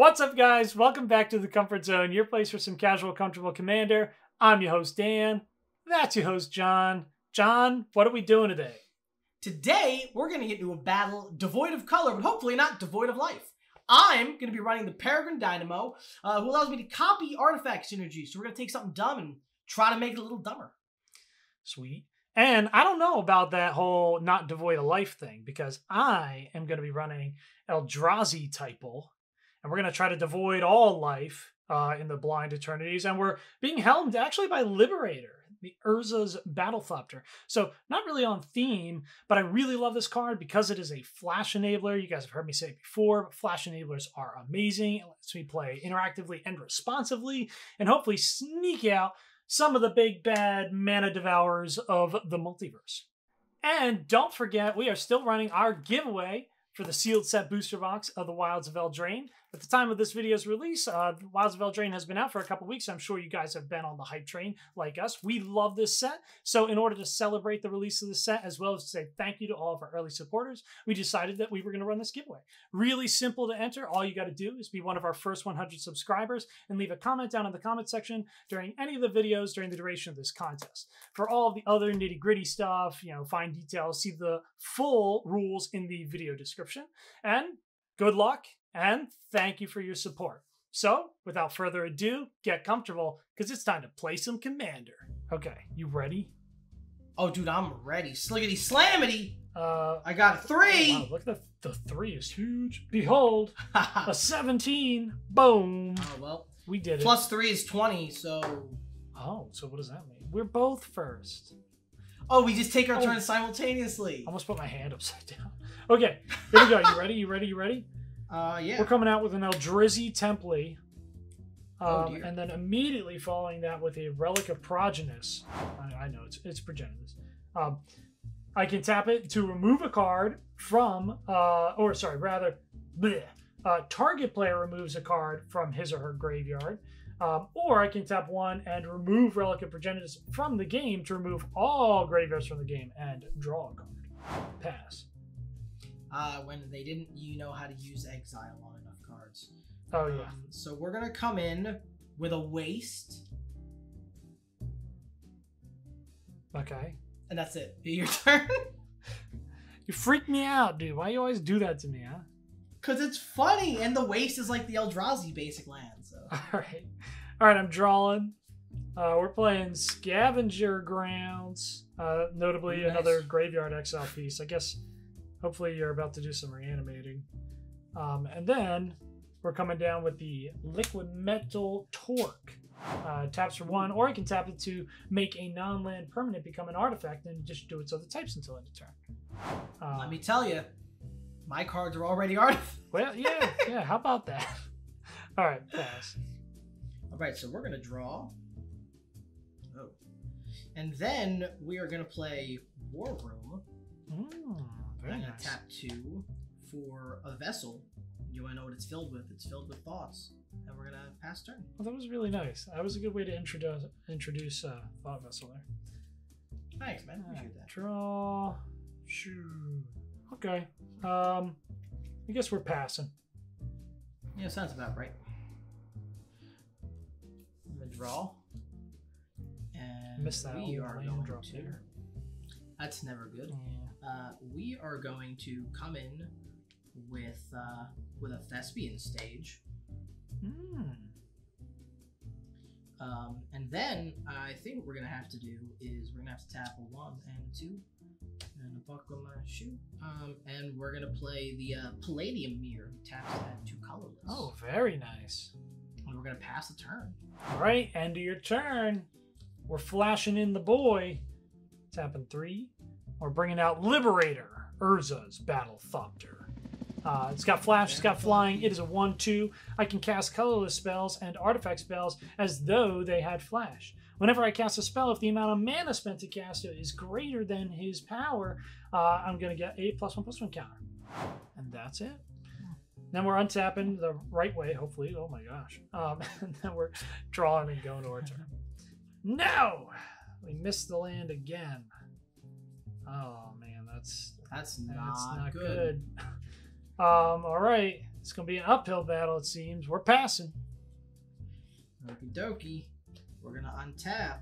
What's up, guys? Welcome back to the Comfort Zone, your place for some casual, comfortable commander. I'm your host, Dan. That's your host, John. John, what are we doing today? Today, we're going to get into a battle devoid of color, but hopefully not devoid of life. I'm going to be running the Peregrine Dynamo, uh, who allows me to copy artifact synergy. So we're going to take something dumb and try to make it a little dumber. Sweet. And I don't know about that whole not devoid of life thing because I am going to be running Eldrazi Typal, and we're going to try to devoid all life uh, in the Blind Eternities, and we're being helmed actually by Liberator, the Urza's Battlethopter. So not really on theme, but I really love this card because it is a Flash enabler. You guys have heard me say it before, but Flash enablers are amazing. It lets me play interactively and responsively, and hopefully sneak out some of the big bad mana devourers of the multiverse. And don't forget, we are still running our giveaway for the sealed set booster box of the Wilds of Eldraine. At the time of this video's release, uh, Wilds of Eldraine has been out for a couple weeks. I'm sure you guys have been on the hype train like us. We love this set. So, in order to celebrate the release of the set, as well as to say thank you to all of our early supporters, we decided that we were going to run this giveaway. Really simple to enter. All you got to do is be one of our first 100 subscribers and leave a comment down in the comment section during any of the videos during the duration of this contest. For all the other nitty gritty stuff, you know, fine details, see the full rules in the video description. And good luck and thank you for your support. So, without further ado, get comfortable because it's time to play some Commander. Okay, you ready? Oh, dude, I'm ready. Sliggity slamity! Uh, I got a three! oh, wow, look at the, the three is huge. Behold, a oh, 17. Boom. Oh, well. We did it. Plus three is 20, so. Oh, so what does that mean? We're both first. Oh, we just take our Oh. turns simultaneously. I Almost put my hand upside down. Okay, here we go. You ready? You ready? You ready? Uh, yeah. We're coming out with an Eldrazi Temple. Oh, Um, dear. and then immediately following that with a Relic of Progenitus. I, I know it's it's Progenitus. Um, I can tap it to remove a card from, uh, or sorry, rather, bleh, uh, target player removes a card from his or her graveyard. Um, or I can tap one and remove Relic of Progenitus from the game to remove all graveyards from the game and draw a card. Pass. Uh, when they didn't, you know how to use exile on enough cards. Oh yeah. Um, so we're gonna come in with a waste, Okay. and that's it. Your turn. You freak me out, dude. Why you always do that to me, huh? Cause it's funny, and the waste is like the Eldrazi basic land. So All right. All right, I'm drawing. Uh, we're playing Scavenger Grounds, uh, notably Nice. another Graveyard Exile piece. I guess hopefully you're about to do some reanimating. Um, and then we're coming down with the Liquimetal Torque. Uh, taps for one, or I can tap it to make a non land permanent become an artifact and just do its other types until end of turn. Uh, let me tell you, my cards are already artifacts. well, yeah, yeah, how about that? All right, pass. All right, so we're gonna draw. Oh, and then we are gonna play War Room. Mm, very I'm gonna nice. tap two for a vessel. You wanna know what it's filled with? It's filled with thoughts, and we're gonna pass turn. Well, that was really nice. That was a good way to introduce introduce uh, Thought Vessel there. Thanks, man. Appreciate Alright, that. Draw. Shoot. Okay. Um, I guess we're passing. Yeah, sounds about right. I'm gonna draw. And Missed that we are going to. there. That's never good. Yeah. Uh, we are going to come in with uh, with a thespian stage, Mm. um, and then I think what we're gonna have to do is we're gonna have to tap a one and a two, and a buckle my shoe, um, and we're gonna play the uh, Palladium Myr. Taps at two colorless. Oh, very nice. and we're gonna pass the turn. All right, end of your turn. We're flashing in the boy. Tapping three. We're bringing out Liberator, Urza's Battlethopter. Uh, it's got flash, it's got flying. It is a 1 2. I can cast colorless spells and artifact spells as though they had flash. Whenever I cast a spell, if the amount of mana spent to cast it is greater than his power, uh, I'm going to get a plus 1 plus 1 counter. And that's it. Then we're untapping the right way, hopefully. Oh my gosh. Um, and then we're drawing and going to our turn. No! We missed the land again. Oh man, that's That's that's not, not good. good. Um, all right. It's gonna be an uphill battle. It seems we're passing. Okie dokie. We're gonna untap.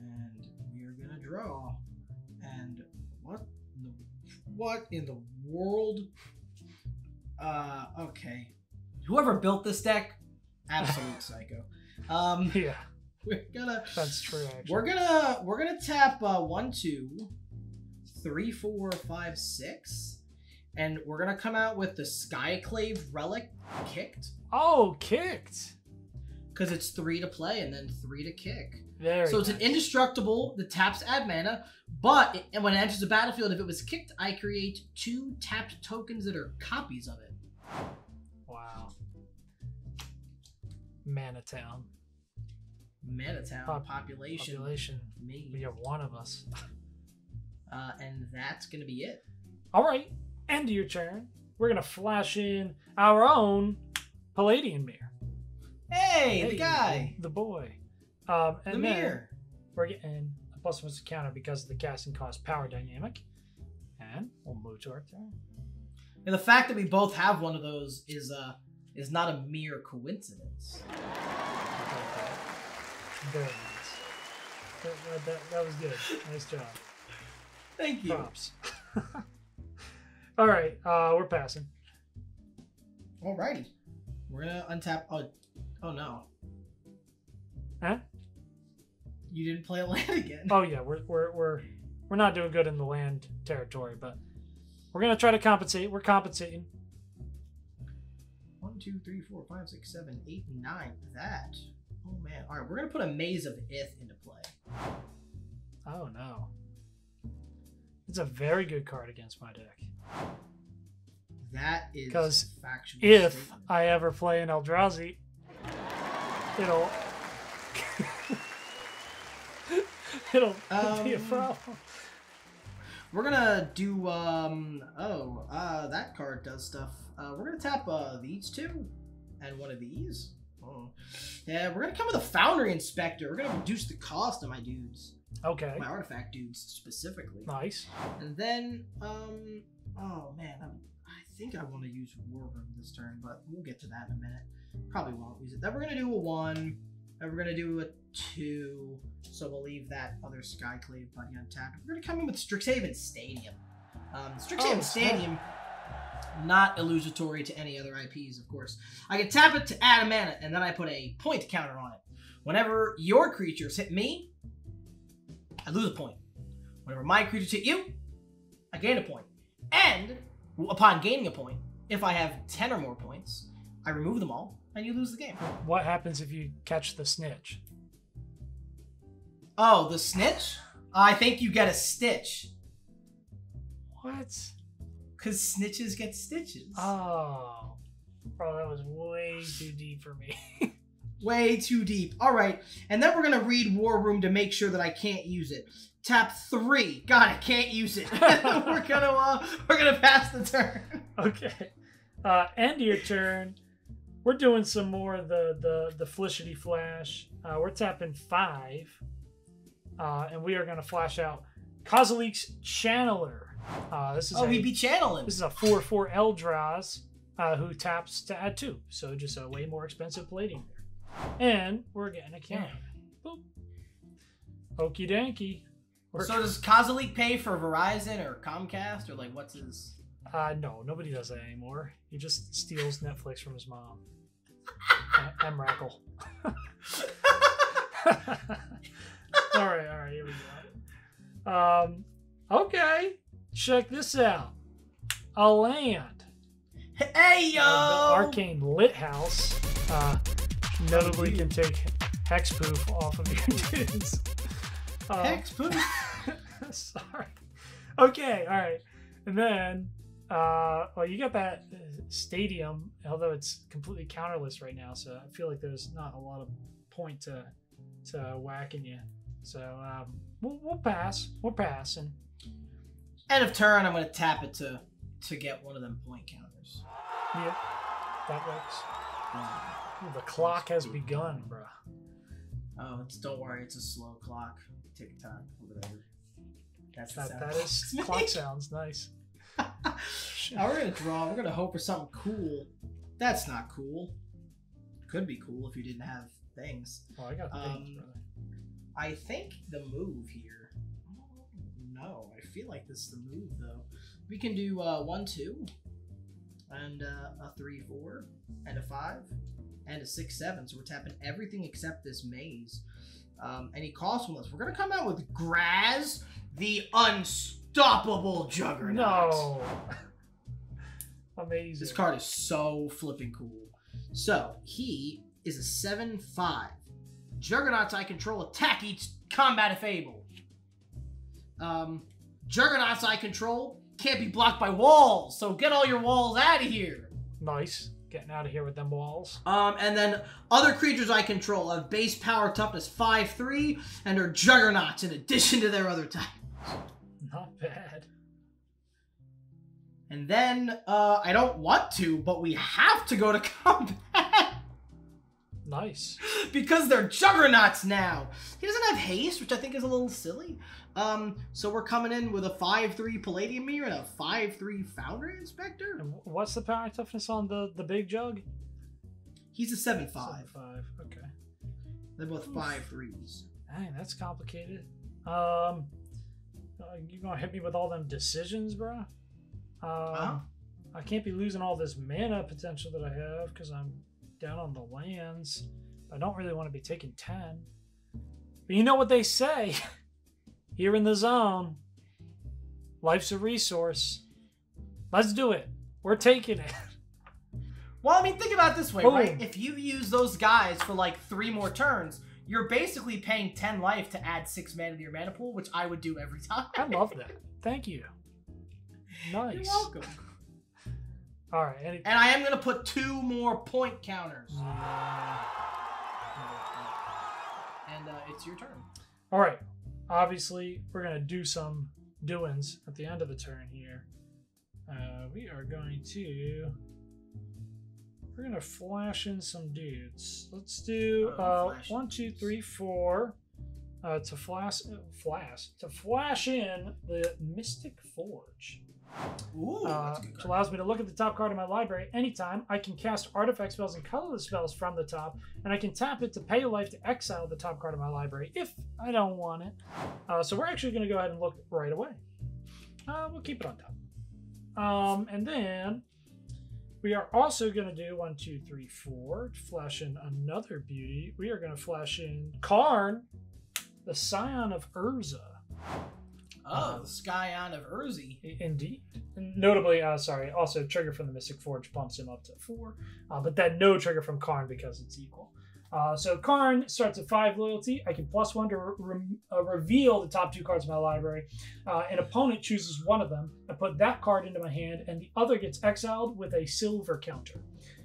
And we're gonna draw. And what in the, what in the world? Uh okay. Whoever built this deck, absolute psycho. Um Yeah, we're gonna that's true. Actually. we're gonna we're gonna tap uh one, two, three, four, five, six. And we're gonna come out with the Skyclave Relic kicked. oh, kicked. Because it's three to play and then three to kick. Very. So it's an indestructible that taps add mana, but it, and when it enters the battlefield, if it was kicked, I create two tapped tokens that are copies of it. Wow. Mana Town Mana Town Pop- population, population. me, We have one of us. uh, and that's gonna be it. All right. End of your turn. We're gonna flash in our own Palladium Myr. Hey, the guy, the boy. Um, the and then mirror. we're getting a plus one counter because of the casting cost power dynamic. And we'll move to our turn. And the fact that we both have one of those is uh is not a mere coincidence. Very nice. That, that, that was good. Nice job. Thank you. Props. All right, uh, we're passing. Alrighty, we're gonna untap. Oh, oh no. Huh? You didn't play a land again. Oh yeah, we're we're we're we're not doing good in the land territory, but we're gonna try to compensate. We're compensating. One, two, three, four, five, six, seven, eight, nine. That. Oh man. All right, we're gonna put a maze of ith into play. Oh no. It's a very good card against my deck. That is 'Cause a factual If statement. I ever play an Eldrazi, it'll it'll be a Um, problem. we're gonna do um oh uh that card does stuff. Uh, we're gonna tap uh these two and one of these. Oh. Yeah, we're gonna come with a Foundry Inspector. We're gonna reduce the cost of my dudes, Okay, my artifact dudes specifically. nice. And then, um, oh man, I'm, I think I want to use War Room this turn, but we'll get to that in a minute. Probably won't use it. Then we're gonna do a one. Then we're gonna do a two. So we'll leave that other Skyclave buddy untapped. We're gonna come in with Strixhaven Stadium. Um, Strixhaven Oh. Stadium, not illusory to any other IPs, of course. I can tap it to add a mana, and then I put a point counter on it. Whenever your creatures hit me, I lose a point. Whenever my creatures hit you, I gain a point. And upon gaining a point, if I have 10 or more points, I remove them all and you lose the game. What happens if you catch the snitch? Oh, the snitch? Uh, I think you get a stitch. What? Because snitches get stitches. Oh, bro, that was way too deep for me. Way too deep. All right. And then we're going to read War Room to make sure that I can't use it. Tap three. God, I can't use it. we're gonna uh, we're gonna pass the turn. okay. Uh, end of your turn. We're doing some more of the the the flishity flash. Uh, we're tapping five, uh, and we are going to flash out Kozilek's Channeler. Uh, this is Oh, a, we be channeling. this is a four four Eldrazi uh, who taps to add two, so just a way more expensive plating there. And we're getting a counter. Boop. Okie. We're So does Kozilek pay for Verizon or Comcast or like what's his? Uh, no, nobody does that anymore. He just steals Netflix from his mom. Uh, Emrakul. all right, all right, here we go. Um, okay, check this out. A land, Hey yo! uh, the Arcane Lighthouse, uh, notably can take hexproof off of your dudes. Uh, Hex poof. Sorry. Okay, all right. And then, uh, well, you got that stadium, although it's completely counterless right now, so I feel like there's not a lot of point to to whacking you. So um, we'll, we'll pass. We're passing. End of turn. I'm gonna tap it to to get one of them point counters. Yep, that works. Ooh, the clock has begun, bruh. Oh, it's don't worry. It's a slow clock. Tick tock. Whatever. That's That, that is clock sounds nice. Now we're gonna draw. We're gonna hope for something cool. That's not cool. Could be cool if you didn't have things. Oh, I got Um, things, brother. I think the move here. No, I feel like this is the move though. We can do uh, one, two, and uh, a three, four, and a five, and a six, seven. So we're tapping everything except this maze. Um, and he calls any costfulness. We're gonna come out with Graaz, the unstoppable Juggernaut. No. Amazing. This card is so flipping cool. So he is a seven five. Juggernauts I control attack each combat if able. Um, Juggernauts I control can't be blocked by walls, so get all your walls out of here. Nice. Getting out of here with them walls. Um, and then other creatures I control have base power toughness 5 3 and are juggernauts in addition to their other types. Not bad. And then uh, I don't want to, but we have to go to combat. Nice. because they're juggernauts now. He doesn't have haste, which I think is a little silly. Um, so we're coming in with a 5-3 Palladium Myr and a 5-3 Foundry Inspector. And what's the power toughness on the the big jug? He's a 7-5. Seven Five. Okay. They're both 5-3s. Dang, that's complicated. Um, uh, you gonna hit me with all them decisions, bro? Um, Uh-huh. I can't be losing all this mana potential that I have because I'm down on the lands. I don't really want to be taking ten. But you know what they say here in the zone. Life's a resource. Let's do it. We're taking it. Well, I mean, think about it this way, Boom. right? If you use those guys for like three more turns, you're basically paying 10 life to add 6 mana to your mana pool, which I would do every time. I love that. Thank you. Nice. You're welcome. All right. Any- And I am going to put two more point counters. And uh, it's your turn. All right. Obviously, we're gonna do some doings at the end of the turn here. Uh, we are going to. We're gonna flash in some dudes. Let's do Oh, uh, one, two, three, four. Uh, to flash, flash, to flash in the Mystic Forge. Ooh, Uh, that's a good which allows me to look at the top card of my library anytime. I can cast artifact spells and colorless spells from the top, and I can tap it to pay a life to exile the top card of my library if I don't want it. Uh, so we're actually going to go ahead and look right away. Uh, we'll keep it on top. Um, and then we are also going to do one, two, three, four. Flash in another beauty. We are going to flash in Karn, the Scion of Urza. Oh, the Skyon of Urzi. Indeed. Notably, uh, sorry, also trigger from the Mystic Forge bumps him up to four, uh, but then no trigger from Karn because it's equal. Uh, so Karn starts at five loyalty. I can plus one to re- uh, reveal the top two cards of my library. Uh, an opponent chooses one of them. I put that card into my hand, and the other gets exiled with a silver counter.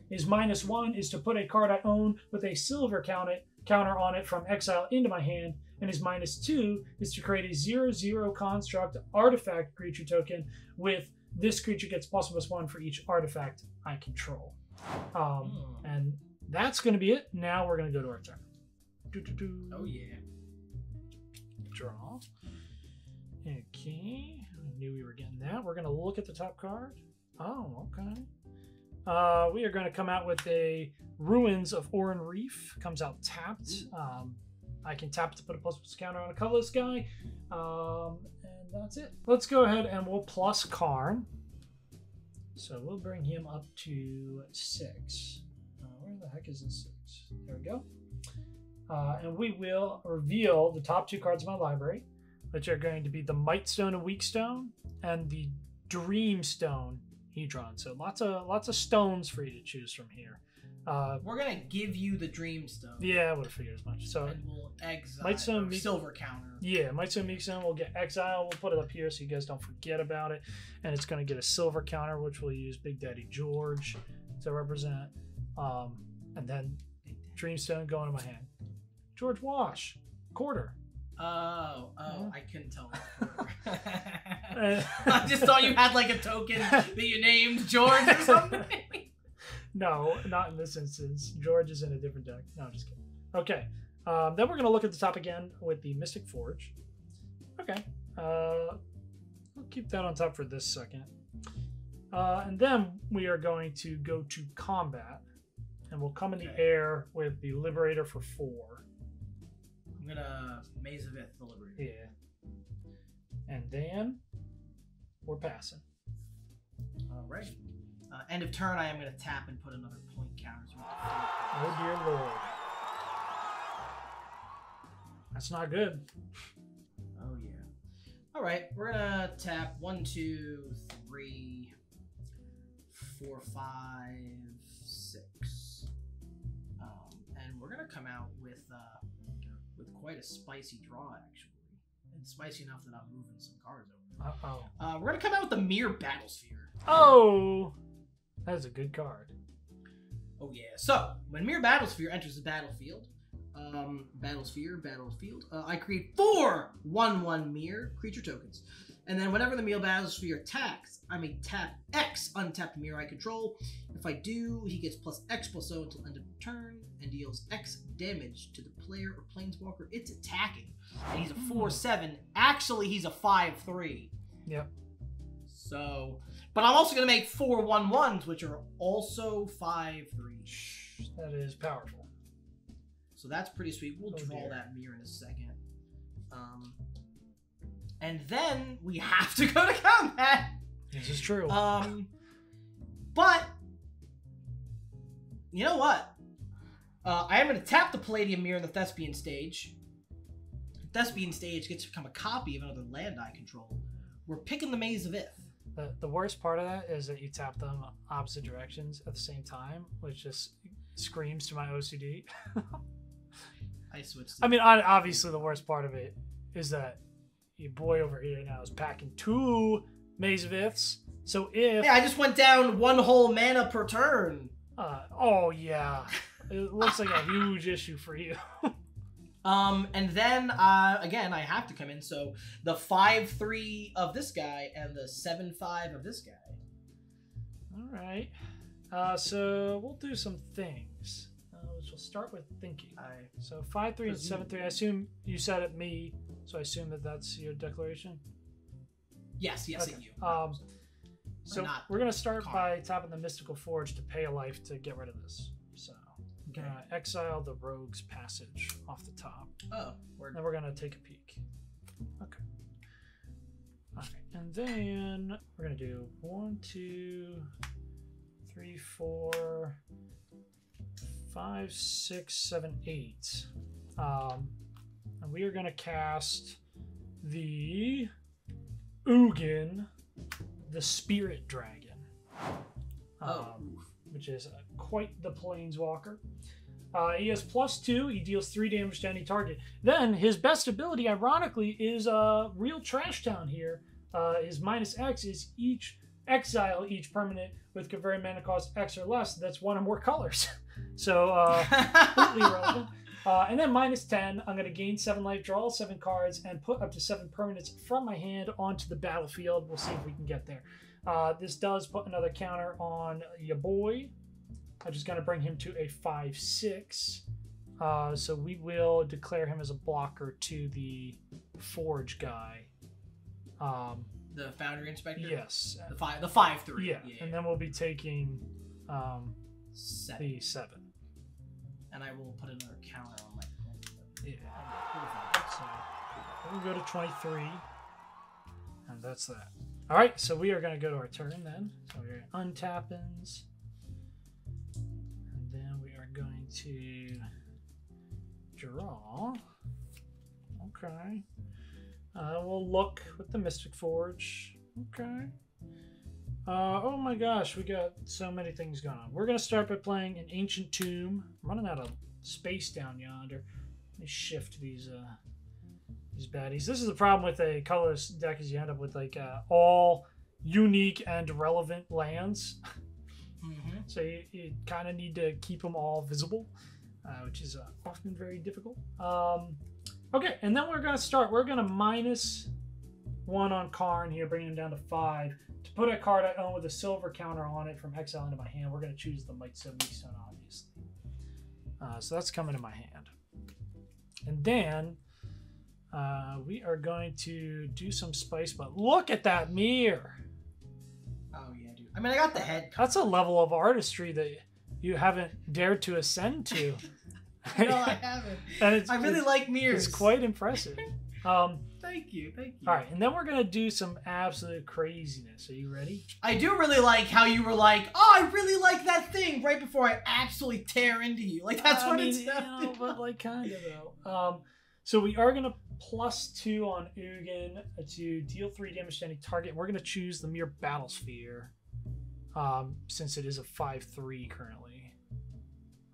His minus one is to put a card I own with a silver counter counter on it from exile into my hand, and his minus two is to create a zero zero construct artifact creature token with this creature gets plus plus one for each artifact I control. Um, Hmm. and that's going to be it. Now we're going to go to our turn. Oh, yeah. Draw. Okay. I knew we were getting that. We're going to look at the top card. Oh, okay. Uh, we are going to come out with a Ruins of Oran-Rief. Comes out tapped. Um, I can tap to put a plus plus counter on a colorless guy. Um, and that's it. Let's go ahead and we'll plus Karn. So we'll bring him up to six. Uh, where the heck is this six? There we go. Uh, and we will reveal the top two cards of my library, which are going to be the Might Stone and Weak Stone and the Dream Stone Hedron. So lots of lots of stones for you to choose from here. Uh, We're going to give you the dream Dreamstone. yeah, I would have figured as much. So And we'll exile Might Stone or me- silver counter. yeah, Might Stone Weak Stone will get exile. We'll put it up here so you guys don't forget about it. And it's going to get a silver counter, which we'll use Big Daddy George to represent. Um, and then Dreamstone going to my hand. George Wash, quarter. Oh, oh, Mhm. I couldn't tell. I just thought you had like a token that you named George or something. No, not in this instance. George is in a different deck. No, I'm just kidding. Okay. Um, then we're going to look at the top again with the Mystic Forge. Okay. Uh, we'll keep that on top for this second. Uh, and then we are going to go to combat, and we'll come in the air with the Liberator for four. I'm gonna Maze of Ith the Liberator. Yeah. And then we're passing. Alright. Uh, end of turn, I am gonna tap and put another point counter. So we have to Oh dear lord. That's not good. Oh yeah. All right, we're gonna tap one, two, three, four, five, six, um, and we're gonna come out with uh, with quite a spicy draw actually, and spicy enough that I'm moving some cards over. Uh oh. Uh, we're gonna come out with the Myr Battlesphere. Oh, that's a good card. Oh yeah. So when Myr Battlesphere enters the battlefield, um, Battlesphere, battlefield, uh, I create four one-one Myr creature tokens, and then whenever the Myr Battlesphere attacks, I may tap X untapped Myr I control. If I do, he gets plus X plus O until end of turn and deals X damage to the player or planeswalker it's attacking. And he's a four-seven. Actually, he's a five-three. Yep. So, but I'm also gonna make four one ones, which are also five three. That is powerful. So that's pretty sweet. We'll Oh, draw dear. that mirror in a second. Um, and then we have to go to combat. This is true. Um, but you know what? Uh, I am going to tap the Palladium Myr in the Thespian stage. Thespian stage gets to become a copy of another land I control. We're picking the Maze of Ith. The, the worst part of that is that you tap them opposite directions at the same time, which just screams to my OCD. I switched. I mean, obviously, the worst part of it is that your boy over here now is packing two Maze of Iths. So if, yeah, I just went down one whole mana per turn. uh, oh yeah, it looks like a huge issue for you. Um, and then uh, again, I have to come in. So the five three of this guy and the seven five of this guy. All right. Uh, so we'll do some things. Uh, which we'll start with thinking. I So five three and seven three. I assume you said it me, so I assume that that's your declaration. yes, yes, Okay. you. Um, so we're gonna start Karn. by tapping the Mystical Forge to pay a life to get rid of this. So I'm Okay. gonna exile the Rogue's Passage off the top. Oh, we're Then we're gonna take a peek. Okay. Alright, and then we're gonna do one, two, three, four, five, six, seven, eight. Um, and we are gonna cast the Ugin, the Spirit Dragon. oh, Um, which is uh, quite the planeswalker. Uh, he has plus two. He deals three damage to any target. Then his best ability, ironically, is uh, real trash town here. Uh, his minus X is each exile each permanent with converted mana cost X or less. That's one or more colors. so uh, completely irrelevant. Uh, and then minus 10, I'm going to gain 7 life, draw 7 cards, and put up to 7 permanents from my hand onto the battlefield. We'll see if we can get there. Uh, this does put another counter on your boy. I'm just going to bring him to a 5 6. Uh, so we will declare him as a blocker to the Forge guy. Um, the Foundry Inspector. yes. The five, the five three. Yeah. And then we'll be taking um, seven. the 7. And I will put another counter on my. Yeah. So we'll go to 23. And that's that. All right, so we are going to go to our turn then. So we're going to untappins. And to draw. Okay. Uh, we'll look with the Mystic Forge. Okay. Uh, oh my gosh, we got so many things going on. We're going to start by playing an Ancient Tomb. I'm running out of space down yonder. Let me shift these uh these baddies. This is the problem with a colorless deck is you end up with like uh, all unique and relevant lands. Mm-hmm. So you, you kind of need to keep them all visible, uh, which is uh, often very difficult. Um, okay, and then we're going to start. We're going to minus one on Karn here, bringing him down to five. To put a card I own with a silver counter on it from exile into my hand, we're going to choose the Might Stone Stone, obviously. Uh, so that's coming to my hand. And then uh, we are going to do some spice, but look at that mirror. I mean, I got the head. That's a level of artistry that you haven't dared to ascend to. no, I haven't. and it's, I really it's, like mirrors. it's quite impressive. Um, Thank you, thank you. all right, and then we're gonna do some absolute craziness. Are you ready? I do really like how you were like, "Oh, I really like that thing," right before I absolutely tear into you. Like that's I what mean, it's. you know, but like kind of though. Um, so we are gonna plus two on Ugin to deal three damage to any target. We're gonna choose the Myr Battlesphere, um, since it is a five three currently.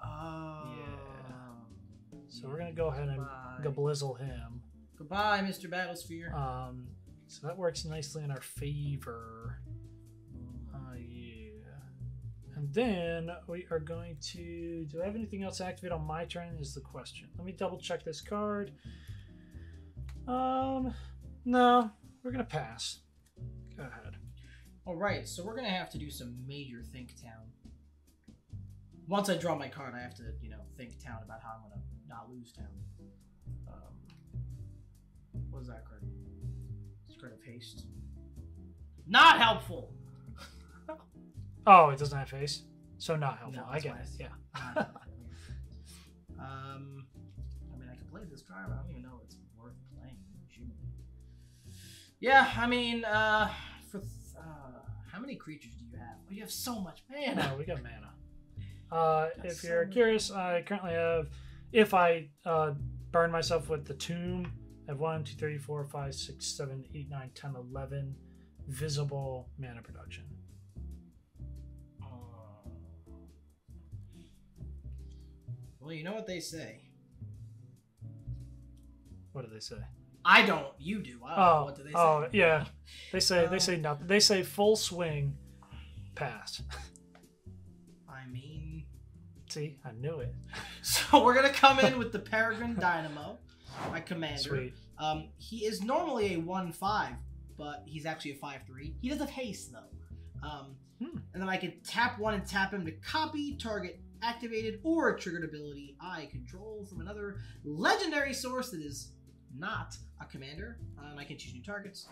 Oh. Yeah. So we're gonna go ahead and Goodbye. gablizzle him. Goodbye, Mr. Battlesphere. Um, so that works nicely in our favor. Uh, yeah. And then we are going to. Do I have anything else to activate on my turn? Is the question. Let me double check this card. Um, no, we're gonna pass. Go ahead. All right, so we're gonna have to do some major think town. Once I draw my card, I have to, you know, think town about how I'm gonna not lose town. Um, what is that card? It's card of haste. Not helpful. Oh, it doesn't have face, so not helpful. No, I get it. Yeah. Um, I mean, I could play this card, but I don't even know if it's worth playing. Yeah, I mean, uh, how many creatures do you have? Oh, you have so much mana. No, we got mana. Uh, That's if so you're much curious, I currently have, if I uh, burn myself with the tomb, I have 1, 2, 3, 4, 5, 6, 7, 8, 9, 10, 11 visible mana production. Uh, well, you know what they say. What do they say? I don't. You do. I don't know. Oh, What do they say? oh, yeah. They say they say nothing. They say full swing, pass. I mean, See, I knew it. so we're gonna come in with the Peregrine Dynamo, my commander. Sweet. Um, he is normally a one-five, but he's actually a five-three. He does have haste though. Um, Hmm. and then I can tap one and tap him to copy target activated or triggered ability I control from another legendary source that is not a commander. Um, I can choose new targets.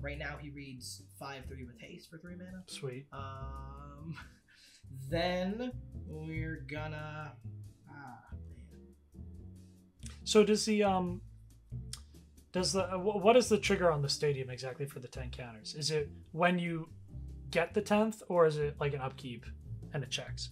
Right now he reads five-three with haste for three mana. Sweet. Um, then we're gonna. Ah, man. So does the um, does the uh, what is the trigger on the stadium exactly for the ten counters? Is it when you get the tenth, or is it like an upkeep and it checks?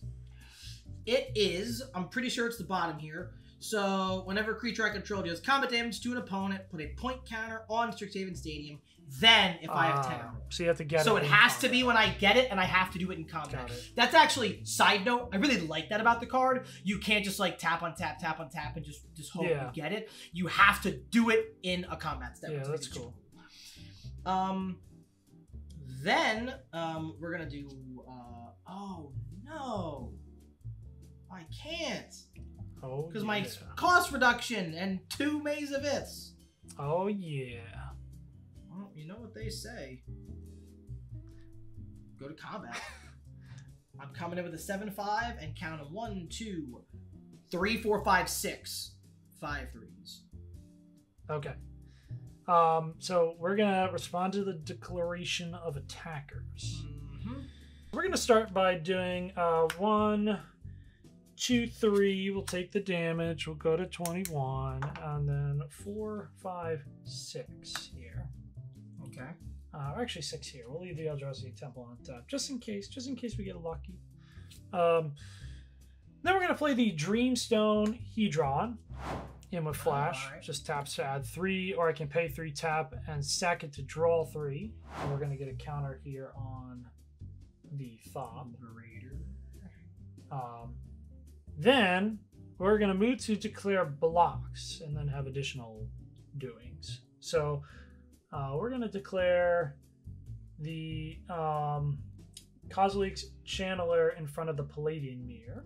It is. I'm pretty sure it's the bottom here. So whenever a creature I control deals combat damage to an opponent, put a point counter on Strixhaven Stadium. Then, if I have ten, Ah, more. so you have to get so it. it has to be when I get it, and I have to do it in combat. It. That's actually side note. I really like that about the card. You can't just like tap on tap, tap on tap, and just just hope Yeah. you get it. You have to do it in a combat step. Yeah, that's cool. Um, then um, we're gonna do. Uh, oh no, I can't Oh, because yeah. my cost reduction and two Maze of Iths. Oh yeah. Well, you know what they say. Go to combat. I'm coming in with a seven five and count them one, two, three, four, five, six, five threes. Okay. Um, so we're gonna respond to the declaration of attackers. Mm-hmm. We're gonna start by doing uh one, two, three. We'll take the damage. We'll go to twenty-one, and then four, five, six here. Okay. Uh, or actually six here. We'll leave the Eldrazi Temple on top, just in case. Just in case we get lucky. Um, then we're gonna play the Dreamstone Hedron in with Flash. Alright. Just taps to add three, or I can pay three tap and sack it to draw three. And we're gonna get a counter here on the Thomb. Operator. Um, then we're going to move to declare blocks and then have additional doings. So uh, we're going to declare the um, Kozilek's Channeler in front of the Palladium Myr.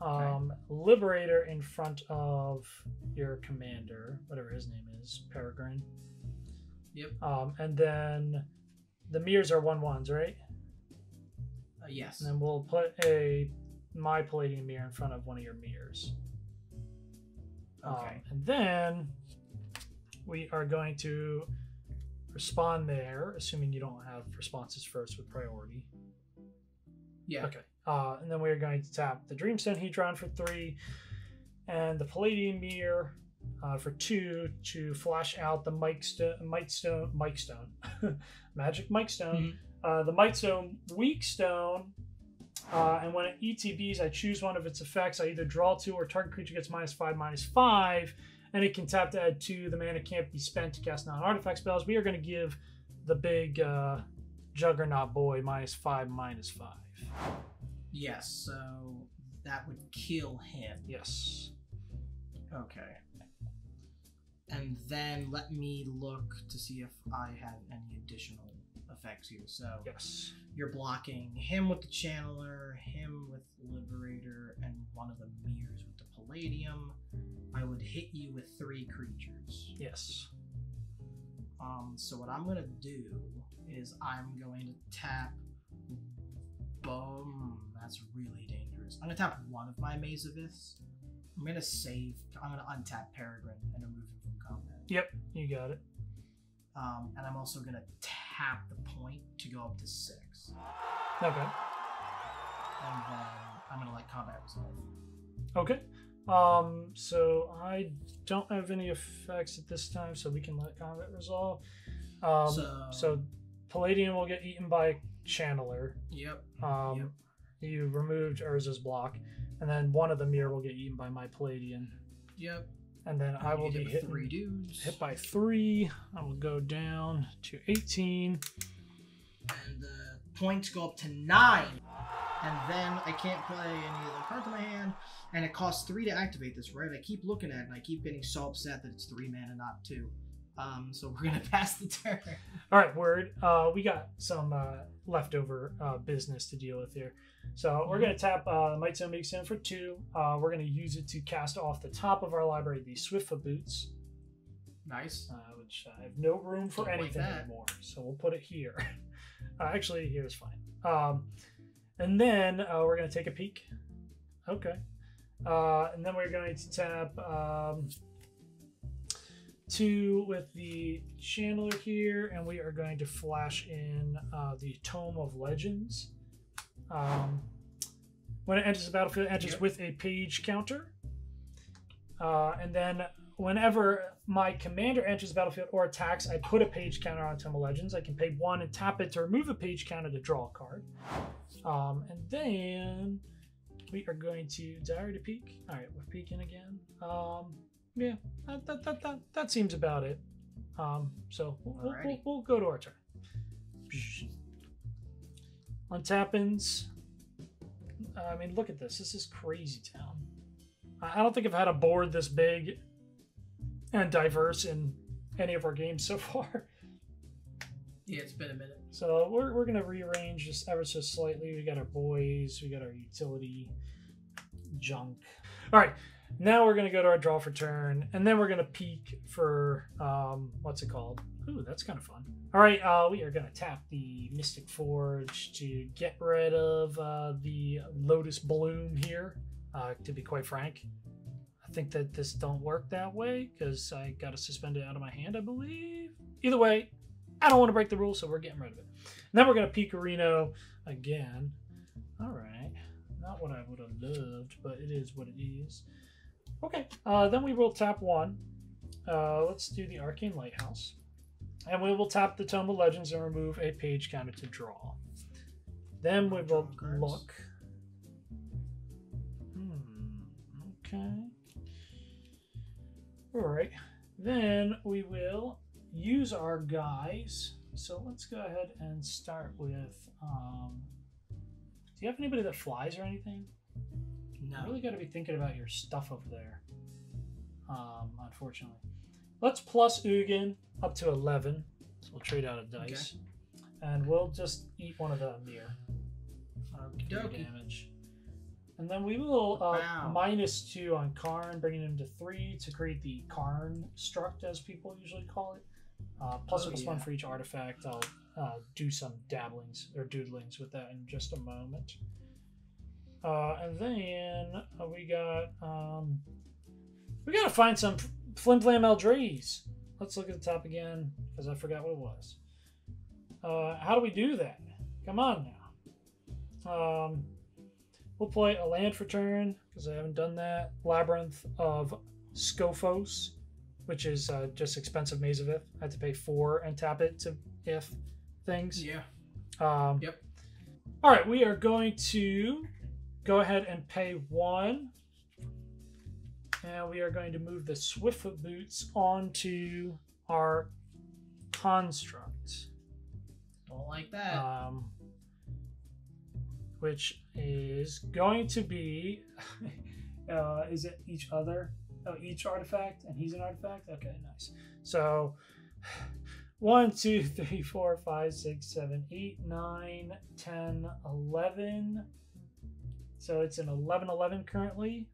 Um, Liberator in front of your commander, whatever his name is, Peregrine. Yep. Um, and then the mirrors are one ones, right? Uh, yes. And then we'll put a my Palladium Myr in front of one of your mirrors. Um, Okay. and then we are going to respond there, assuming you don't have responses first with priority. Yeah. Okay. Uh, and then we're going to tap the Dreamstone Hedron for three, and the Palladium Myr uh, for two to flash out the Mike Stone, Mike Stone, Mike Stone, Magic Mike Stone, uh, the Might Stone Weak Stone. Uh, and when it ETBs, I choose one of its effects. I either draw two or target creature gets minus five, minus five, and it can tap to add two. The mana can't be spent to cast non-artifact spells. We are going to give the big uh, Juggernaut boy minus five, minus five. Yes. So that would kill him. Yes. Okay. And then let me look to see if I have any additional effects here. So Yes. you're blocking him with the Channeler, him with Liberator, and one of the mirrors with the Palladium. I would hit you with three creatures. Yes. Um, so what I'm gonna do is I'm going to tap. Boom. That's really dangerous. I'm gonna tap one of my Maze. I'm gonna save. I'm gonna untap Peregrine and remove him from combat. Yep. You got it. Um, and I'm also gonna tap the point to go up to six. Okay. And then I'm gonna let combat resolve. Okay. Um, so I don't have any effects at this time, so we can let combat resolve. Um, so, So- Palladium will get eaten by Channeler. Yep. Um, Yep. You removed Urza's block, and then one of the mirror will get eaten by my Palladium, Yep. and then I will be hit three dudes. hit by three. I will go down to 18. and the points go up to nine. And then I can't play any of the cards in my hand, and it costs three to activate this, right? I keep looking at it, and I keep getting so upset that it's three mana, not two. Um, so we're gonna pass the turn. All right, word. Uh, we got some uh, leftover uh, business to deal with here. So we're going to tap uh, Might Zone Makes In for two. Uh, we're going to use it to cast off the top of our library the Swiftfoot Boots, Nice. uh, which I have no room for Don't like anything that. anymore. So we'll put it here. uh, actually, here's fine. Um, and then uh, we're going to take a peek. Okay. Uh, and then we're going to tap um, two with the channeler here, and we are going to flash in uh, the Tome of Legends. Um, when it enters the battlefield, it enters Yep. with a page counter. Uh, and then whenever my commander enters the battlefield or attacks, I put a page counter on Tome of Legends. I can pay one and tap it to remove a page counter to draw a card. Um, and then we are going to Diary to Peak. All right, we're peeking again. Um, yeah, that, that, that, that, that seems about it. Um, so we'll, we'll, we'll, we'll go to our turn. Untappins. I mean, look at this. This is crazy town. I don't think I've had a board this big and diverse in any of our games so far. Yeah, it's been a minute. So we're, we're gonna rearrange just ever so slightly. We got our boys, we got our utility junk. All right, now we're gonna go to our draw for turn, and then we're gonna peek for um, what's it called? Ooh, that's kind of fun. All right, uh, we are gonna tap the Mystic Forge to get rid of uh, the Lotus Bloom here. Uh, to be quite frank, I think that this don't work that way because I got to suspend it out of my hand, I believe. Either way, I don't want to break the rules, so we're getting rid of it. And then we're going to Picorino again. All right. Not what I would have loved, but it is what it is. Okay. Uh, then we will tap one. Uh, let's do the Arcane Lighthouse. And we will tap the Tome of Legends and remove a page counter to draw. Then we will look. Hmm. Okay. All right. Then we will use our guys. So let's go ahead and start with. Um, do you have anybody that flies or anything? You No. really got to be thinking about your stuff over there. Um, unfortunately, let's plus Ugin up to eleven. So we'll trade out a dice, and we'll just eat one of the mirror. Okie damage. And then we will uh, Wow. minus two on Karn, bringing him to three to create the Karn struct, as people usually call it. Uh, plus Oh, plus one yeah. for each artifact. I'll uh, do some dabblings or doodlings with that in just a moment. Uh, and then uh, we got um, we gotta find some Flim Flam Eldrees. Let's look at the top again because I forgot what it was. Uh, how do we do that? Come on now. Um, we'll play a land for turn because I haven't done that. Labyrinth of Skophos, which is uh, just expensive Maze of Ith. I had to pay four and tap it to if things. Yeah. Um, Yep. All right, we are going to go ahead and pay one. And we are going to move the Swiftfoot boots onto our construct. Don't like that. Um, which is going to be. uh, is it each other? Oh, each artifact, and he's an artifact? Okay, nice. So. 1, 2, 3, 4, 5, 6, 7, 8, 9, 10, 11. So it's an 11 11 currently.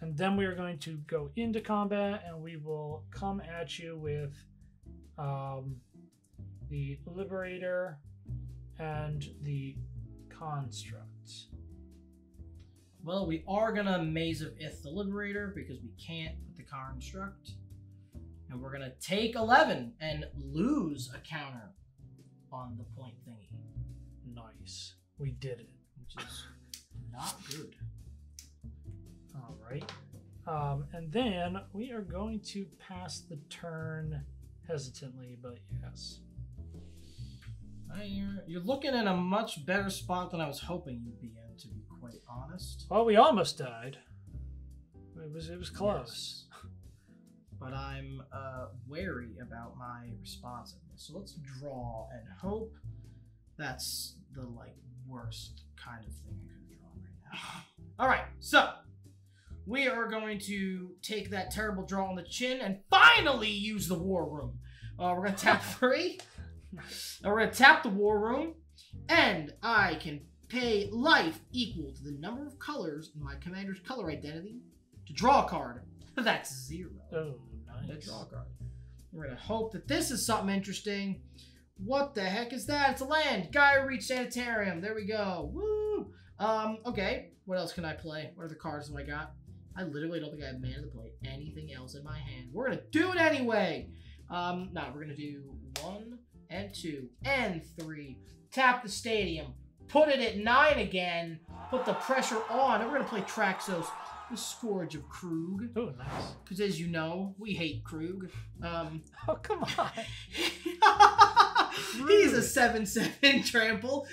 And then we are going to go into combat and we will come at you with um, the Liberator and the Construct. Well, we are gonna Maze of Ith the Liberator because we can't with the construct. And we're gonna take 11 and lose a counter on the point thingy, Nice. We did it. which is not good. Right. Um, and then we are going to pass the turn hesitantly, but yes. You're, you're looking in a much better spot than I was hoping you'd be in, to be quite honest. Well, we almost died. It was it was close. Yes. But I'm uh, wary about my responsiveness. So let's draw and hope that's the like worst kind of thing I could draw right now. All right, so we are going to take that terrible draw on the chin and finally use the war room. Uh, we're gonna tap three. and we're gonna tap the war room, and I can pay life equal to the number of colors in my commander's color identity to draw a card. That's zero. Oh, To nice. draw a card. We're gonna hope that this is something interesting. What the heck is that? It's a land. Geier Reach Sanitarium. There we go. Woo! Um, okay. What else can I play? What are the cards do I got? I literally don't think I have man mana to play anything else in my hand. We're gonna do it anyway. Um, no, we're gonna do one and two and three. Tap the stadium. Put it at nine again. Put the pressure on. And we're gonna play Traxos, the Scourge of Kroog. Oh, nice. Because as you know, we hate Kroog. Um, Oh, come on. he's a 7 7 trample.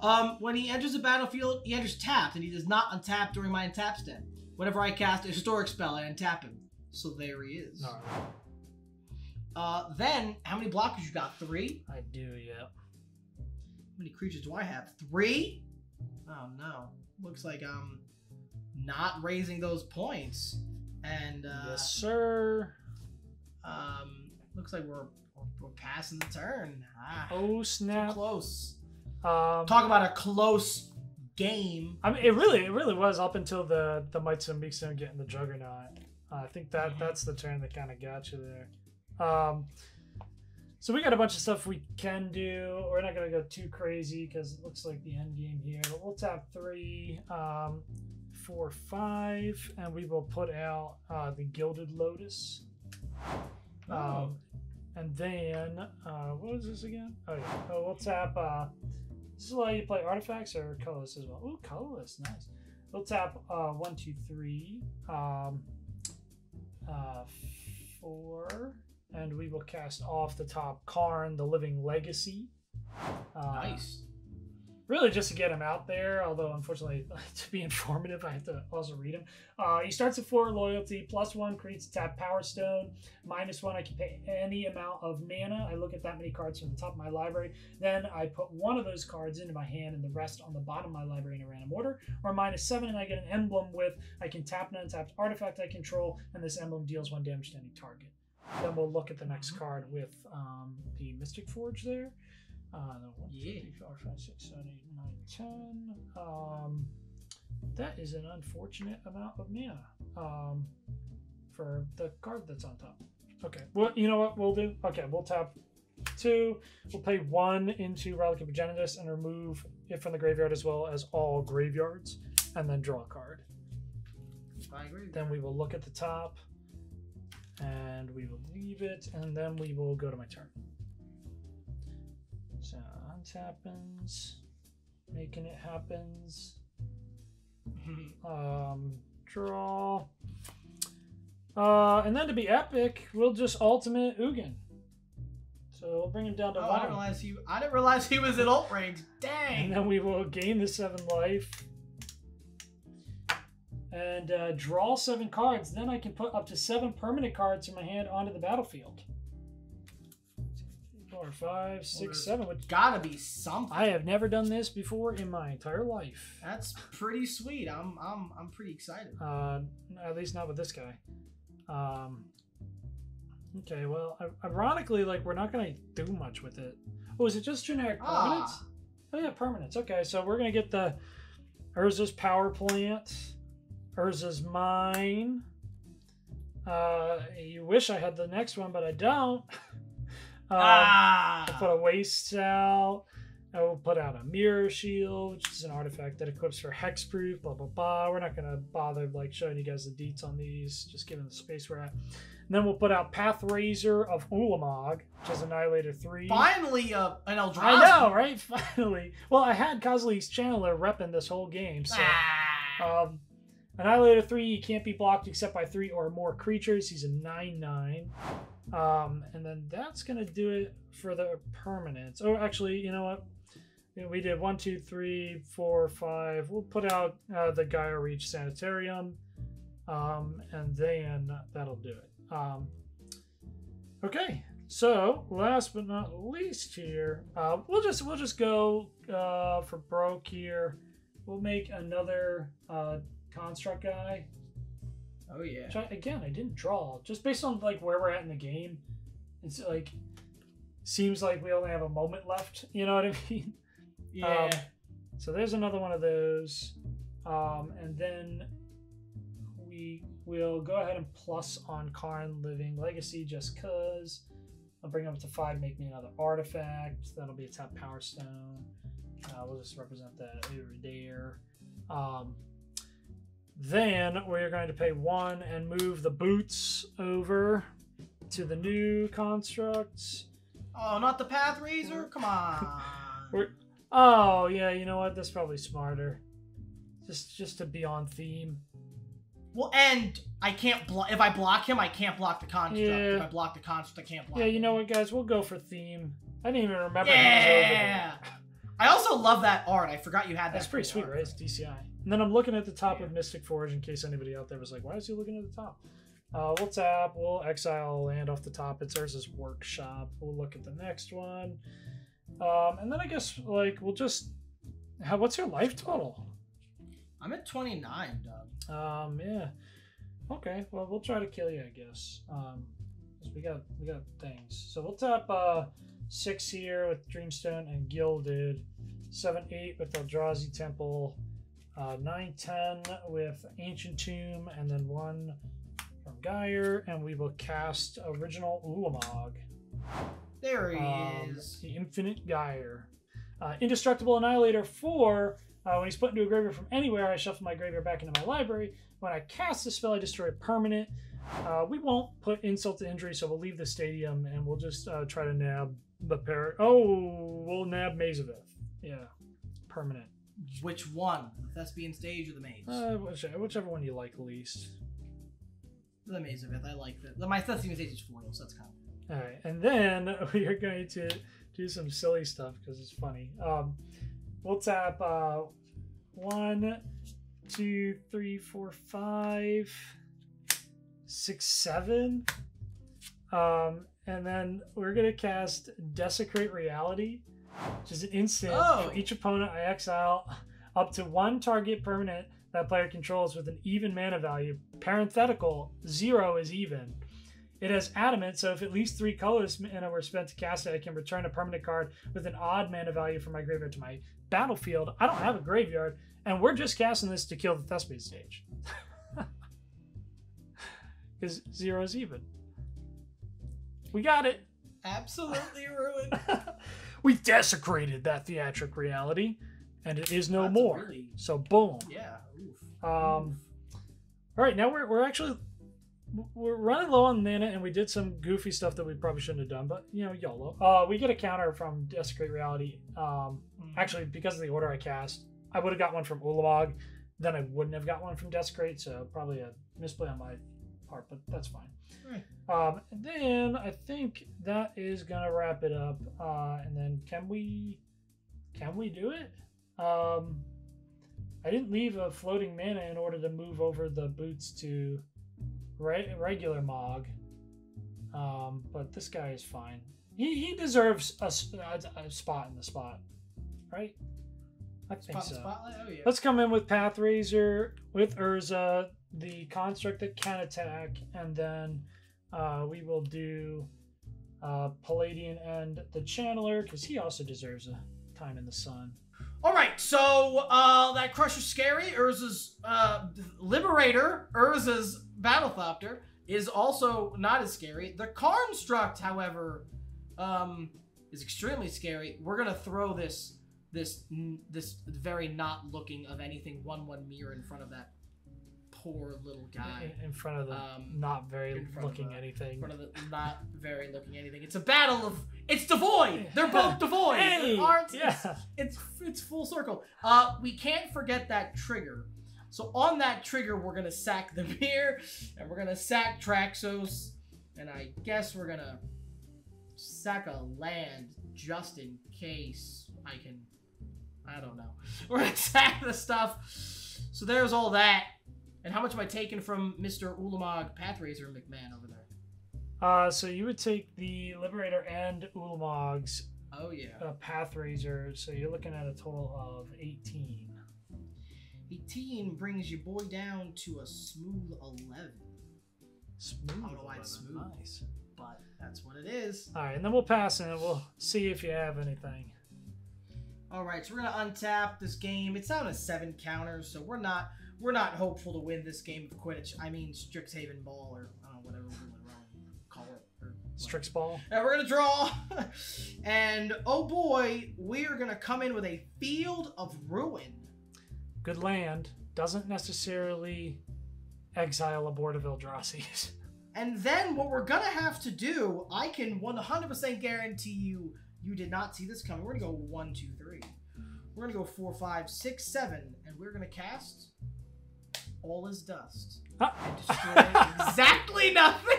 Um, when he enters the battlefield, he enters tapped, and he does not untap during my untap step. Whenever I cast a historic spell, I untap him. So there he is. All right. Uh, then, how many blockers you got? Three? I do, yeah. How many creatures do I have? Three? Oh no. Looks like I'm not raising those points. And, uh, yes, sir. um, looks like we're, we're, we're passing the turn. Ah. Oh, Too snap. close. Um, Talk about a close game. I mean, it really, it really was up until the the Mites and getting the Juggernaut. Uh, I think that Mhm. that's the turn that kind of got you there. Um, so we got a bunch of stuff we can do. We're not gonna go too crazy because it looks like the end game here. But we'll tap three, um, four, five, and we will put out uh, the Gilded Lotus. Um, and then uh, what was this again? Oh yeah. Oh, we'll tap. This is allow you to play artifacts or colorless as well. Oh, colorless, nice. We'll tap uh, one, two, three, um, uh, four, and we will cast off the top Karn, the Living Legacy. Uh, nice. Really just to get him out there. Although unfortunately, to be informative, I have to also read him. Uh, he starts at four loyalty, plus one creates tap Power Stone, minus one. I can pay any amount of mana. I look at that many cards from the top of my library. Then I put one of those cards into my hand and the rest on the bottom of my library in a random order. Or minus seven, and I get an emblem with I can tap an untapped artifact I control, and this emblem deals one damage to any target. Then we'll look at the next card with um, the Mystic Forge there. Uh, no, one, two, Yeah. three, four, five, six, seven, eight, nine, ten. Um, that is an unfortunate amount of mana um, for the card that's on top. Okay, well, you know what we'll do? Okay, we'll tap two. We'll pay one into Relic of Progenitus and remove it from the graveyard as well as all graveyards, and then draw a card. I agree. Then we will look at the top, and we will leave it, and then we will go to my turn. So untappens. making it happens. Um, draw. Uh, and then to be epic, we'll just ultimate Ugin. So we'll bring him down to oh, I didn't realize he. I didn't realize he was at ult range. and Dang. then we will gain the seven life. And uh, draw seven cards. Then I can put up to seven permanent cards in my hand onto the battlefield. Four, five, six, seven. Which Gotta be something. I have never done this before in my entire life. That's pretty sweet. I'm I'm I'm pretty excited. Uh, at least not with this guy. Um, okay, well, ironically, like we're not gonna do much with it. Oh, is it just generic permanents? Ah. Oh yeah, permanents. Okay, so we're gonna get the Urza's power plant, Urza's mine. Uh, you wish I had the next one, but I don't. um, ah. I'll put a waste out. I will put out a mirror shield, which is an artifact that equips for hexproof. Blah blah blah. We're not gonna bother like showing you guys the deets on these, just given the space we're at. And then we'll put out Pathrazer of Ulamog, which is Annihilator three. Finally, uh, an Eldrazi. I know, right? Finally. Well, I had Kozilek's Channeler repping this whole game, so. Ah. Um, Annihilator 3, he can't be blocked except by three or more creatures. He's a 9 9. Um, and then that's going to do it for the permanents. Oh, actually, you know what? We did one, two, three, four, five. We'll put out uh, the Geier Reach Sanitarium. Um, and then that'll do it. Um, okay. So last but not least here, uh, we'll just we'll just go uh, for broke here. We'll make another uh, construct guy. Oh yeah. Which I, again, I didn't draw just based on like where we're at in the game. It's like seems like we only have a moment left. You know what I mean? Yeah. Um, So there's another one of those, um, and then we will go ahead and plus on Karn Living Legacy just cause. I'll bring up to five, make me another artifact. That'll be a top power stone. Uh, we'll just represent that over there. Um, then we're going to pay one and move the boots over to the new constructs. oh, not the Pathrazer. Come on. Oh yeah, you know what? That's probably smarter. Just just to be on theme. well, and I can't block. If I block him, I can't block the construct. Yeah. If I block the construct, I can't block. Yeah, you know what, guys? We'll go for theme. I didn't even remember he was over Yeah. I also love that art. I forgot you had that. That's pretty sweet, art. right? It's DCI. And then I'm looking at the top Yeah. of Mystic Forge in case anybody out there was like, why is he looking at the top? Uh, we'll tap, we'll exile land off the top. It's ours Urza's workshop. We'll look at the next one. Um, and then I guess like we'll just how what's your life total? I'm at 29, Doug. Um, yeah. Okay, well we'll try to kill you, I guess. Um, we got we got things. So we'll tap uh six here with Dreamstone and Gilded, seven eight with Eldrazi Temple, uh, nine ten with Ancient Tomb, and then one from Geier, and we will cast original Ulamog. There he Um, is. the Infinite Gyre. Uh, Indestructible Annihilator 4. Uh, when he's put into a graveyard from anywhere, I shuffle my graveyard back into my library. When I cast the spell, I destroy a permanent. Uh, we won't put insult to injury, so we'll leave the stadium and we'll just uh, try to nab the pair. Oh, we'll nab Maze of Ith. Yeah, permanent. Which one? The Thespian stage or the maze? Uh, which, whichever one you like least. the maze of Ith. I like that. My Thespian stage is foil, so that's kind of. All right, and then we are going to do some silly stuff because it's funny. Um, we'll tap uh, one, two, three, four, five, six, seven, um, and then we're gonna cast Desecrate Reality, which is an instant Oh. for each opponent. I exile up to one target permanent that player controls with an even mana value. Parenthetical zero is even. It has adamant, so if at least three colors mana were spent to cast it, I can return a permanent card with an odd mana value from my graveyard to my battlefield. I don't have a graveyard, and we're just casting this to kill the Thespian stage. Because zero is even. We got it. Absolutely ruined. we desecrated that theatric reality, and it is no That's more. really- So boom. yeah. Oof. Um, all right, now we're we're actually we're running low on mana, and we did some goofy stuff that we probably shouldn't have done. But you know, YOLO. Uh, we get a counter from Desecrate Reality. Um, Mm. actually, because of the order I cast, I would have got one from Ulamog. Then I wouldn't have got one from Desecrate. So probably a misplay on my but that's fine. Right. Um, and then I think that is gonna wrap it up. Uh, and then can we, can we do it? Um, I didn't leave a floating mana in order to move over the boots to re- regular Mog. Um, but this guy is fine. He, he deserves a spot in the spot, right? I think Spot, so. spotlight. Oh yeah. Let's come in with Pathrazer, with Urza, the construct that can attack, and then uh, we will do uh, Palladium and the Channeler because he also deserves a time in the sun. All right, so uh, that Crusher's scary. Urza's uh, Liberator, Urza's Battlethopter, is also not as scary. The Construct, however, um, is extremely scary. We're gonna throw this this this very not looking of anything one one mirror in front of that poor little guy. in, in front of the Um, not very in front of looking the- anything. In front of the not very looking anything. It's a battle of it's devoid. They're both devoid. Hey, Aren't- yeah. it's it's full circle. Uh, we can't forget that trigger. So on that trigger, we're gonna sack the mirror, and we're gonna sack Traxos, and I guess we're gonna sack a land just in case I can. I don't know. We're gonna sack the stuff. So there's all that. And how much am I taking from Mr. Ulamog Pathrazer McMahon over there? Uh, so you would take the Liberator and Ulamog's Oh yeah. uh, Pathrazer, so you're looking at a total of 18. 18 brings your boy down to a smooth 11. Smooth. I don't know why it's smooth. Nice. but that's what it is. All right, and then we'll pass and we'll see if you have anything. All right, so we're gonna untap this game. It's down to seven counters, so we're not we're not hopeful to win this game of Quidditch. I mean Strixhaven Ball or I don't know whatever we're gonna call it. Strix ball. And we're gonna draw, and oh boy, we are gonna come in with a Field of Ruin. Good land doesn't necessarily exile a board of. And then what we're gonna have to do, I can 100% guarantee you, you did not see this coming. We're gonna go one, two, three. We're gonna go four, five, six, seven, and we're gonna cast All is Dust. Ah. Destroy exactly nothing.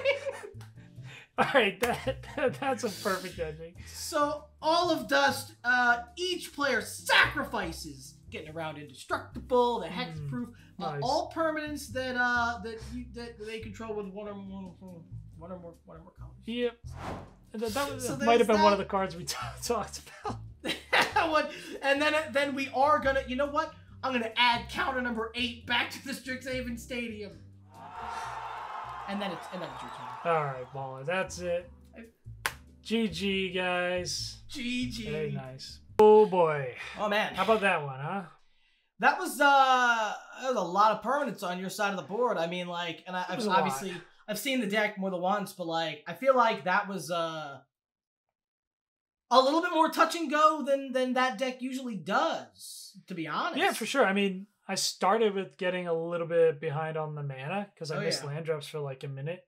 All right, that, that's a perfect ending. so all of Dust, uh, each player sacrifices getting around indestructible, the hexproof, uh, nice. all permanents that uh that you, that they control with one or more one or more one or more colors. Yep. That, that was, So might have been one of that. the cards we t- talked about. What- and then then we are gonna you know what i'm gonna add counter number eight back to the strixhaven stadium and then it's and then it's your turn All right, baller. That's it. GG, guys. gg Very nice. Oh boy. oh man How about that one, huh? that was uh that was a lot of permanents on your side of the board i mean like and I, I've was a lot. obviously i've seen the deck more than once but like i feel like that was uh a little bit more touch and go than than that deck usually does to be honest Yeah, for sure. I mean, I started with getting a little bit behind on the mana because I Oh, missed yeah. land drops for like a minute.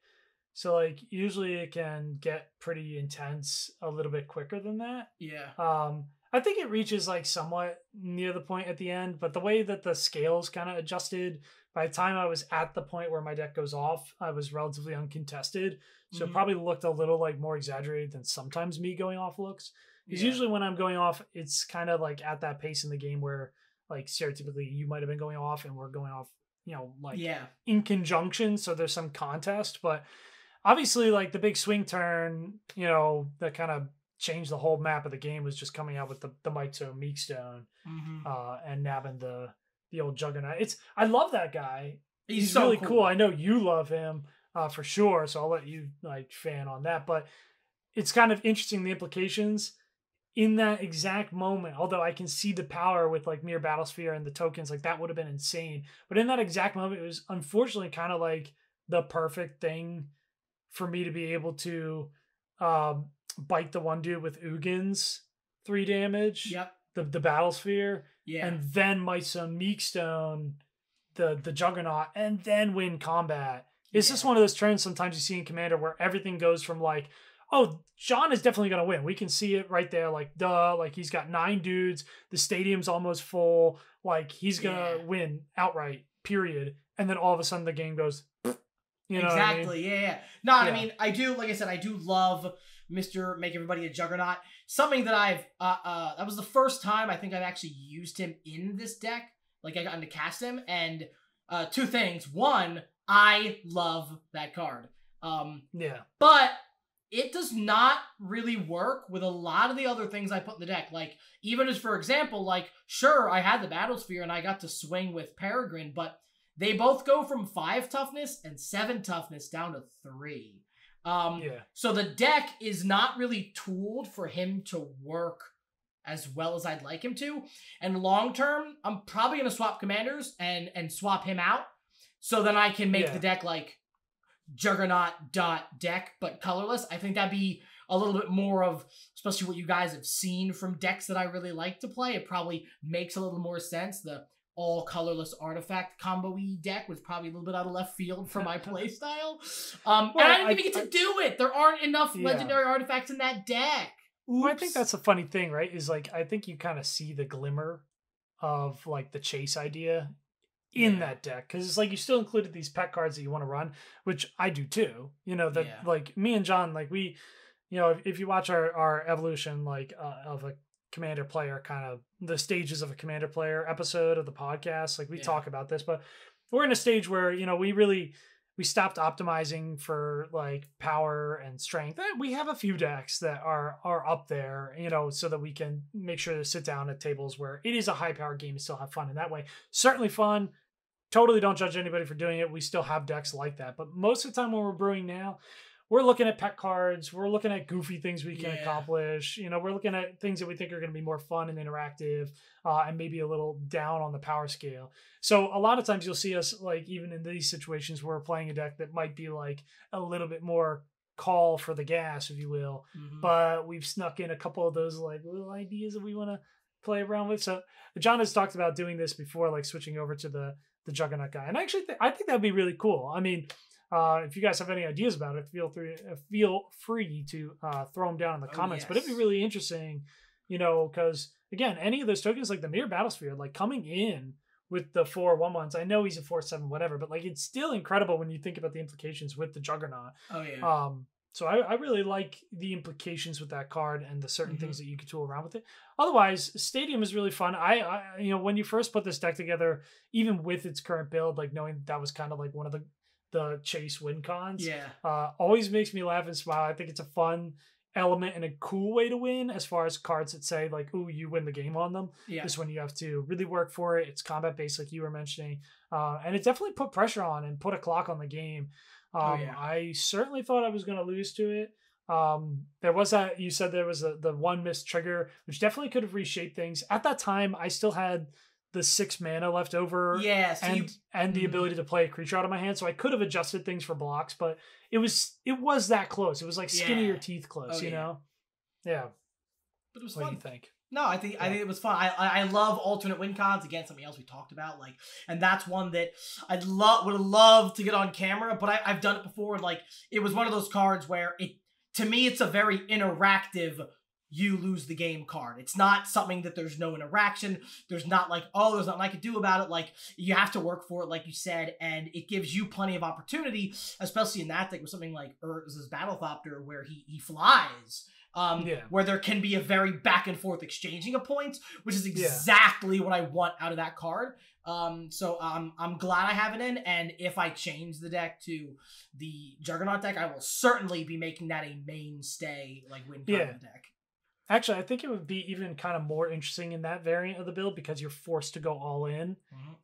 So like usually it can get pretty intense a little bit quicker than that. yeah Um, I think it reaches like somewhat near the point at the end, but the way that the scales kind of adjusted, by the time I was at the point where my deck goes off, I was relatively uncontested. So Mhm. it probably looked a little like more exaggerated than sometimes me going off looks. Because Yeah. usually when I'm going off, it's kind of like at that pace in the game where like stereotypically you might have been going off and we're going off, you know, like yeah in conjunction so there's some contest but obviously like the big swing turn you know that kind of changed the whole map of the game was just coming out with the the Mito Meekstone Mhm. uh and nabbing the the old juggernaut it's i love that guy he's, so really cool. i know you love him uh for sure so i'll let you like fan on that but it's kind of interesting the implications in that exact moment although i can see the power with like Myr Battlesphere and the tokens like that would have been insane but in that exact moment it was unfortunately kind of like the perfect thing for me to be able to um bite the one dude with ugins three damage Yep. the, the battlesphere Yeah. and then Mysa Meekstone, the the Juggernaut, and then win combat It's just Yeah. one of those trends sometimes you see in Commander where everything goes from like, oh, John is definitely going to win. We can see it right there. Like, duh, like he's got nine dudes. The stadium's almost full. Like, he's going to Yeah. win outright, period. And then all of a sudden the game goes, you know, what I mean? exactly. Yeah, yeah. No, I mean, I do. Like I said, I do love Mister Make Everybody a Juggernaut. Something that I've uh, uh that was the first time I think I've actually used him in this deck. Like I got to cast him, and uh two things. One, I love that card. Um, Yeah. but it does not really work with a lot of the other things I put in the deck. Like, even as for example, like, sure, I had the Battlesphere and I got to swing with Peregrine, but they both go from five toughness and seven toughness down to three. Um, Yeah. so the deck is not really tooled for him to work as well as I'd like him to. And long term, I'm probably gonna swap commanders and and swap him out. So then I can make Yeah. the deck like juggernaut dot deck, but colorless. I think that'd be a little bit more of especially what you guys have seen from decks that I really like to play. It probably makes a little more sense. The all colorless artifact combo e deck was probably a little bit out of left field for my playstyle. Um, Well, and I didn't I- even get to do it. There aren't enough Yeah. legendary artifacts in that deck. Well, I think that's a funny thing, right? Is like I think you kind of see the glimmer of like the chase idea in Yeah. that deck because it's like you still included these pet cards that you want to run, which I do too. You know that Yeah. like me and John, like we, you know, if, if you watch our our evolution like uh, of a commander player, kind of the stages of a commander player episode of the podcast, like we Yeah. talk about this, but we're in a stage where you know we really we stopped optimizing for like power and strength. Eh, We have a few decks that are are up there, you know, so that we can make sure to sit down at tables where it is a high power game and still have fun in that way. Certainly fun. Totally don't judge anybody for doing it. We still have decks like that. But most of the time when we're brewing now, we're looking at pet cards, we're looking at goofy things we can Yeah. accomplish. You know, we're looking at things that we think are going to be more fun and interactive, uh, and maybe a little down on the power scale. So a lot of times you'll see us like even in these situations where we're playing a deck that might be like a little bit more call for the gas, if you will. Mhm. But we've snuck in a couple of those like little ideas that we want to play around with. So John has talked about doing this before, like switching over to the the Juggernaut guy, and I actually th- I think that'd be really cool. I mean. Uh, if you guys have any ideas about it, feel free uh, feel free to uh, throw them down in the Oh, comments. But it'd be really interesting, you know, because again, any of those tokens like the Myr Battlesphere, like coming in with the four one ones. I know he's a four seven whatever, but like it's still incredible when you think about the implications with the Juggernaut. oh yeah. Um, so I, I really like the implications with that card and the certain Mhm. things that you could tool around with it. Otherwise, Stadium is really fun. I, I, you know, when you first put this deck together, even with its current build, like knowing that was kind of like one of the the chase win cons, yeah. uh, always makes me laugh and smile. I think it's a fun element and a cool way to win as far as cards that say like, "Ooh, you win the game on them." Yeah. This one you have to really work for it. It's combat based, like you were mentioning, uh, and it definitely put pressure on and put a clock on the game. Um, Oh, yeah. I certainly thought I was going to lose to it. Um, there was that you said there was a, the one missed trigger, which definitely could have reshaped things. At that time, I still had the six mana left over Yeah. So and you, and the Mhm. ability to play a creature out of my hand, so I could have adjusted things for blocks, but it was it was that close. It was like skin of your Yeah. teeth close, Oh, you yeah. know? Yeah. but it was What do fun. you think? No, I think I think it was fun. I, I I love alternate win cons. Again, something else we talked about, like, and that's one that I'd love would have loved to get on camera, but I, I've done it before. And like, it was one of those cards where it to me it's a very interactive. You lose the game card. It's not something that there's no interaction. There's not like, oh, there's nothing I could do about it. Like, you have to work for it, like you said, and it gives you plenty of opportunity, especially in that deck with something like Urza's Battlethopter, where he he flies um, Yeah. where there can be a very back and forth exchanging of points, which is Yeah. exactly what I want out of that card. Um, so um, I'm glad I have it in, and if I change the deck to the Juggernaut deck, I will certainly be making that a mainstay like win Yeah. deck. Actually, I think it would be even kind of more interesting in that variant of the build because you're forced to go all in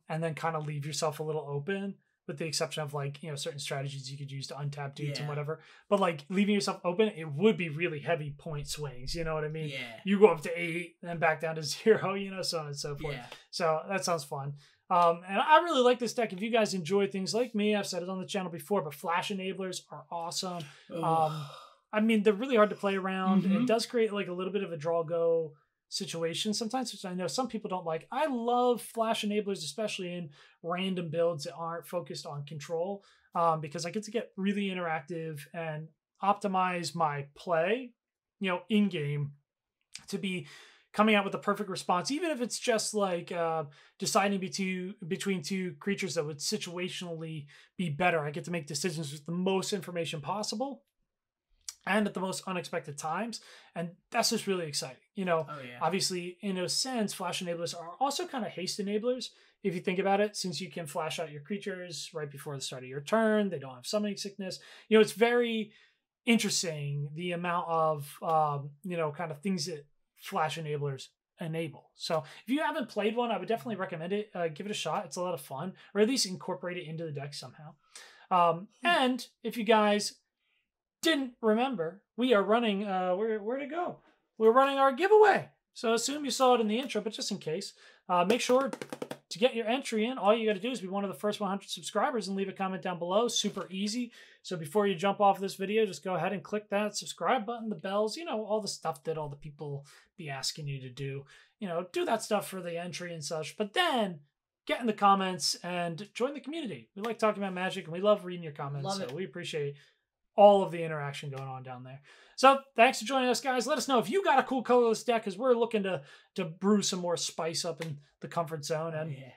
and then kind of leave yourself a little open, with the exception of like, you know, certain strategies you could use to untap dudes and whatever. But like leaving yourself open, it would be really heavy point swings. You know what I mean? Yeah. You go up to eight, then back down to zero, you know, so on and so forth. Yeah. So that sounds fun. Um, and I really like this deck. If you guys enjoy things like me, I've said it on the channel before, but flash enablers are awesome. Um, I mean, they're really hard to play around. Mhm. It does create like a little bit of a draw go situation sometimes, which I know some people don't like. I love flash enablers, especially in random builds that aren't focused on control, um, because I get to get really interactive and optimize my play, you know, in game to be coming out with the perfect response, even if it's just like uh, deciding between between two creatures that would situationally be better. I get to make decisions with the most information possible and at the most unexpected times, and that's just really exciting. You know, Oh yeah. obviously, in a sense, flash enablers are also kind of haste enablers. If you think about it, since you can flash out your creatures right before the start of your turn, they don't have summoning sickness. You know, it's very interesting the amount of um, you know kind of things that flash enablers enable. So if you haven't played one, I would definitely recommend it. Uh, give it a shot. It's a lot of fun, or at least incorporate it into the deck somehow. Um, and if you guys didn't remember, we are running. Uh, where where'd it go? We're running our giveaway. So assume you saw it in the intro, but just in case, uh, make sure to get your entry in. All you got to do is be one of the first 100 subscribers and leave a comment down below. Super easy. So before you jump off this video, just go ahead and click that subscribe button, the bells, you know, all the stuff that all the people be asking you to do. You know, do that stuff for the entry and such. But then get in the comments and join the community. We like talking about magic and we love reading your comments. Love so it. we appreciate all of the interaction going on down there. So thanks for joining us, guys. Let us know if you got a cool colorless deck because we're looking to to brew some more spice up in the comfort zone. Oh, And yeah.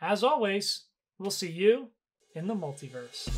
as always, we'll see you in the multiverse.